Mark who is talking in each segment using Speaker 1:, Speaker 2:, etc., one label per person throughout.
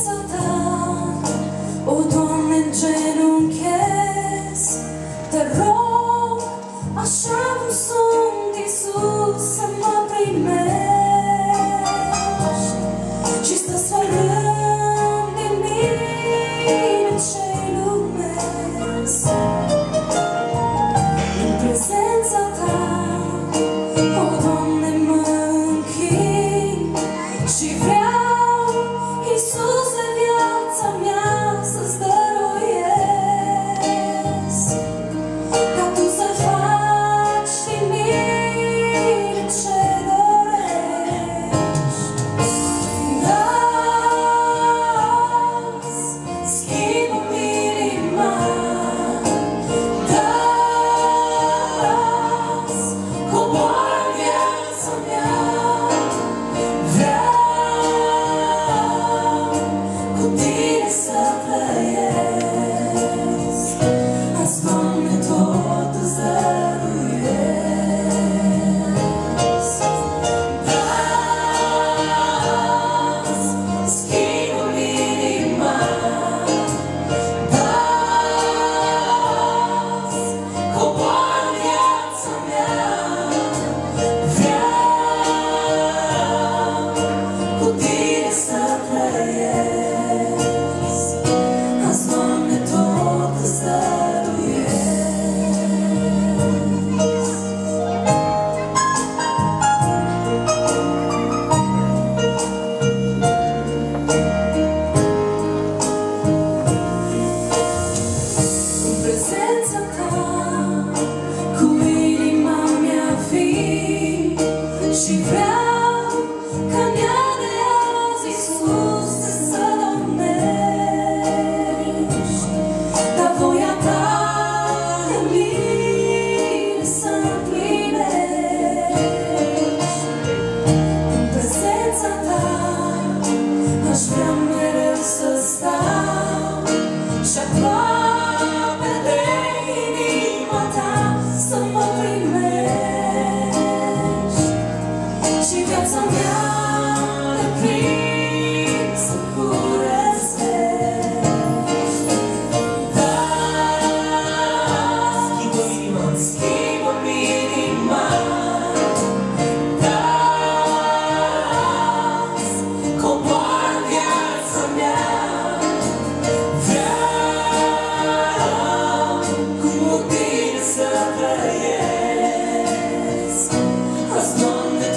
Speaker 1: so dark.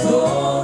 Speaker 2: Doamne,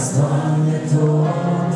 Speaker 2: As long as the world